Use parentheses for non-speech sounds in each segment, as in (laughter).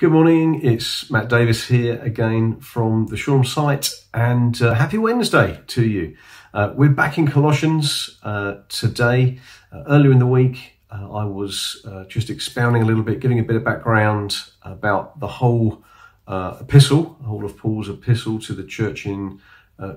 Good morning, it's Matt Davis here again from the Shoreham site, and uh, happy Wednesday to you. Uh, we're back in Colossians uh, today. Uh, earlier in the week, uh, I was uh, just expounding a little bit, giving a bit of background about the whole epistle, the whole of Paul's epistle to the church in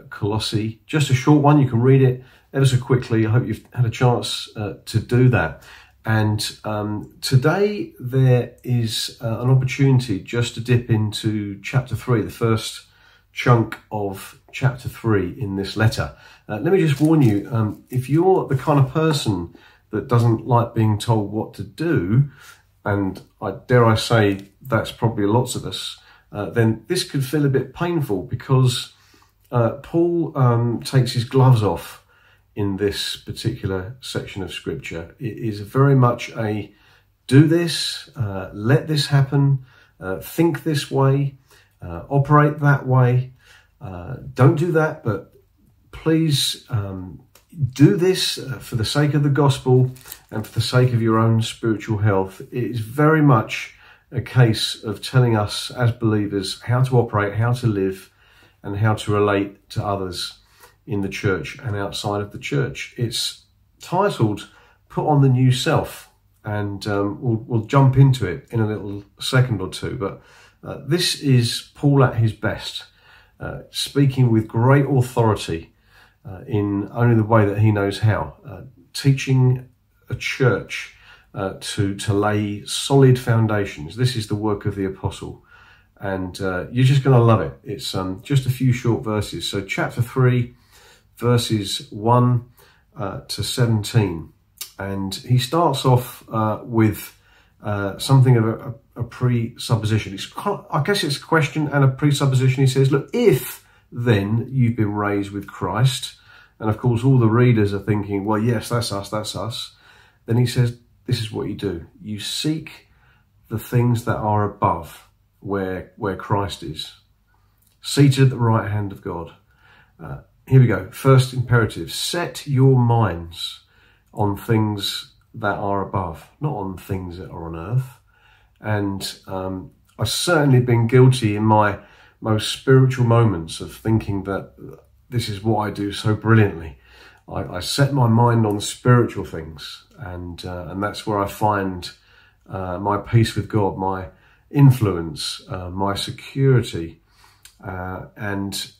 Colossae. Just a short one, you can read it ever so quickly. I hope you've had a chance to do that. And um, today there is uh, an opportunity just to dip into chapter three, the first chunk of chapter three in this letter. Uh, let me just warn you um, if you're the kind of person that doesn't like being told what to do, and I dare I say that's probably lots of us, uh, then this could feel a bit painful because uh, Paul um, takes his gloves off in this particular section of scripture. It is very much a do this, uh, let this happen, uh, think this way, uh, operate that way. Uh, don't do that, but please um, do this uh, for the sake of the gospel and for the sake of your own spiritual health. It is very much a case of telling us as believers how to operate, how to live, and how to relate to others in the church and outside of the church. It's titled Put on the New Self, and um, we'll, we'll, jump into it in a little second or two. But uh, this is Paul at his best, uh, speaking with great authority uh, in only the way that he knows how, uh, teaching a church uh, to, to lay solid foundations. This is the work of the apostle. And uh, you're just going to love it. It's um, just a few short verses. So, chapter 3, verses 1 uh, to 17. And he starts off uh, with uh, something of a, a presupposition. It's, I guess it's a question and a presupposition. He says, Look, if then you've been raised with Christ, and of course, all the readers are thinking, Well, yes, that's us, that's us. Then he says, This is what you do you seek the things that are above where, where Christ is, seated at the right hand of God. Uh, here we go. First imperative set your minds on things that are above, not on things that are on earth. And um, I've certainly been guilty in my most spiritual moments of thinking that this is what I do so brilliantly. I, I set my mind on spiritual things, and uh, and that's where I find uh, my peace with God, my influence, uh, my security, uh, and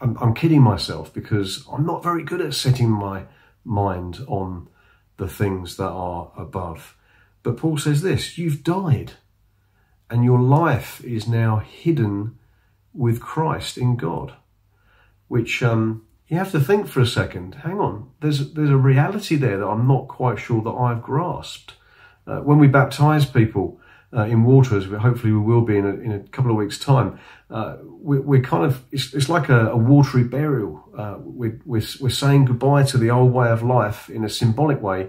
I'm, I'm kidding myself because I'm not very good at setting my mind on the things that are above. But Paul says this you've died, and your life is now hidden with Christ in God. Which um, you have to think for a second. Hang on, there's there's a reality there that I'm not quite sure that I've grasped. Uh, when we baptize people, uh, in water, hopefully we will be in a, in a couple of weeks' time, uh, we, are kind of, it's, it's like a, a, watery burial. Uh, we, we're, we're saying goodbye to the old way of life in a symbolic way.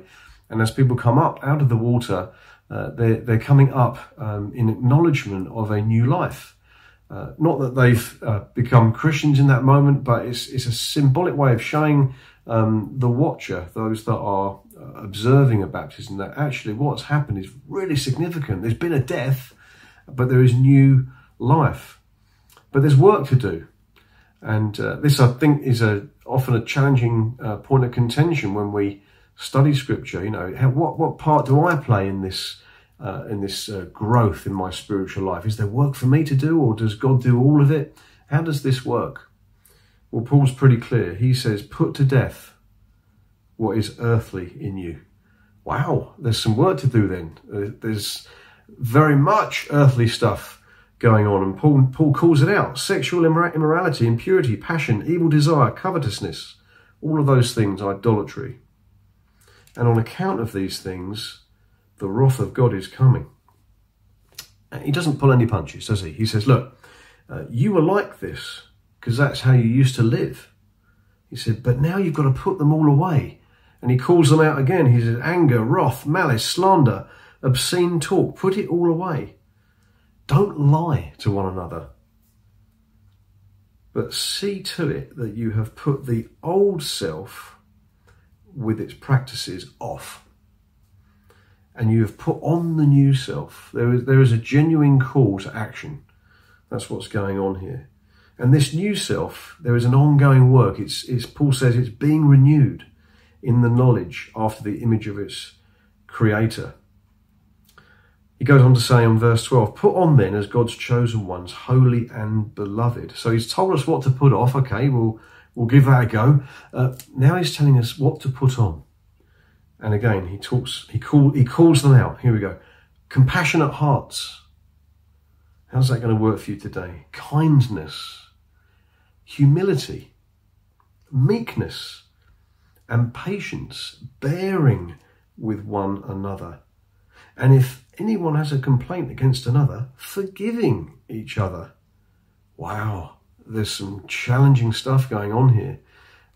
And as people come up out of the water, uh, they're, they're coming up um, in acknowledgement of a new life. Uh, not that they've uh, become Christians in that moment, but it's, it's a symbolic way of showing um, the watcher, those that are observing a baptism that actually what's happened is really significant. There's been a death, but there is new life. But there's work to do. And uh, this, I think, is a often a challenging uh, point of contention when we study Scripture. You know, how, what what part do I play in this uh, in this uh, growth in my spiritual life? Is there work for me to do, or does God do all of it? How does this work? Well, Paul's pretty clear. He says, "Put to death what is earthly in you. Wow, there's some work to do then. Uh, there's very much earthly stuff going on, and Paul, Paul calls it out sexual immorality, impurity, passion, evil desire, covetousness, all of those things, idolatry. And on account of these things, the wrath of God is coming. He doesn't pull any punches, does he? He says, Look, uh, you were like this because that's how you used to live. He said, But now you've got to put them all away and he calls them out again. He says, anger, wrath, malice, slander, obscene talk, put it all away. Don't lie to one another. But see to it that you have put the old self with its practices off and you have put on the new self. There is, there is a genuine call to action. That's what's going on here. And this new self, there is an ongoing work. It's, it's Paul says it's being renewed in the knowledge after the image of its creator. He goes on to say in verse 12, put on then as God's chosen ones, holy and beloved. So he's told us what to put off. Okay, we'll, we'll give that a go. Uh, now he's telling us what to put on. And again, he talks, he, call, he calls them out. Here we go. Compassionate hearts. How's that going to work for you today? Kindness, humility, meekness, and patience, bearing with one another. And if anyone has a complaint against another, forgiving each other. Wow, there's some challenging stuff going on here.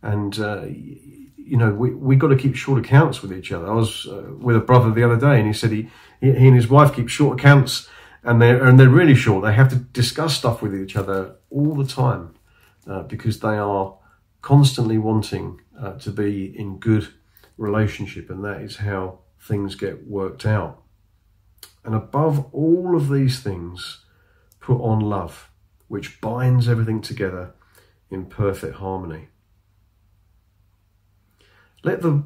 And uh, you know, we we got to keep short accounts with each other. I was uh, with a brother the other day, and he said he, he, he and his wife keep short accounts, and they're and they're really short. They have to discuss stuff with each other all the time uh, because they are constantly wanting uh, to be in good relationship, and that is how things get worked out. And above all of these things, put on love, which binds everything together in perfect harmony. Let the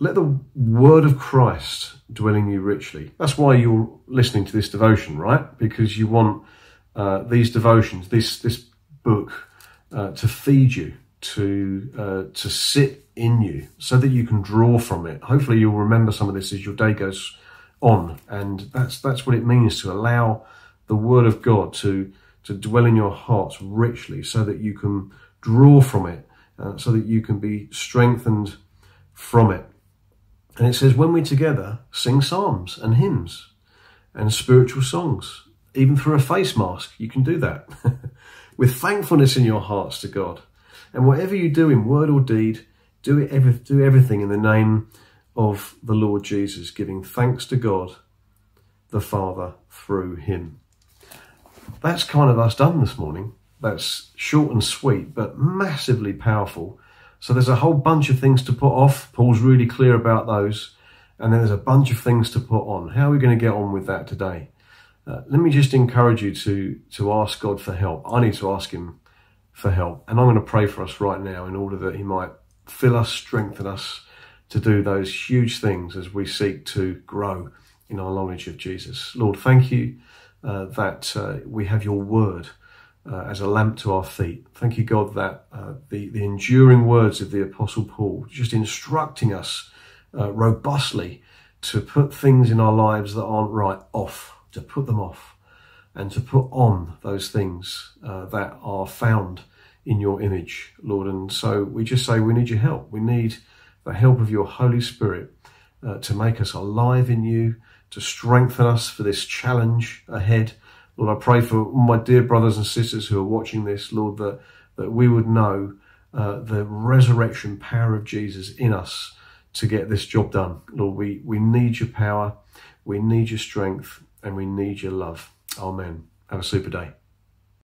let the word of Christ dwell in you richly. That's why you're listening to this devotion, right? Because you want uh, these devotions, this this book, uh, to feed you, to uh, to sit in you, so that you can draw from it. Hopefully, you'll remember some of this as your day goes on, and that's that's what it means to allow the Word of God to to dwell in your hearts richly, so that you can draw from it, uh, so that you can be strengthened from it. And it says, when we're together sing psalms and hymns and spiritual songs, even through a face mask, you can do that (laughs) with thankfulness in your hearts to God. And whatever you do in word or deed, do it every, do everything in the name of the Lord Jesus, giving thanks to God the Father through him. That's kind of us done this morning. That's short and sweet, but massively powerful so there's a whole bunch of things to put off. Paul's really clear about those. And then there's a bunch of things to put on. How are we going to get on with that today? Uh, let me just encourage you to, to ask God for help. I need to ask Him for help. And I'm going to pray for us right now in order that He might fill us, strengthen us to do those huge things as we seek to grow in our knowledge of Jesus. Lord, thank you uh, that uh, we have your word uh, as a lamp to our feet. Thank you, God, that uh, the, the enduring words of the Apostle Paul, just instructing us uh, robustly to put things in our lives that aren't right off, to put them off, and to put on those things uh, that are found in your image, Lord. And so we just say we need your help. We need the help of your Holy Spirit uh, to make us alive in you, to strengthen us for this challenge ahead Lord, I pray for my dear brothers and sisters who are watching this, Lord, that, that we would know uh, the resurrection power of Jesus in us to get this job done. Lord, we, we need your power, we need your strength, and we need your love. Amen. Have a super day.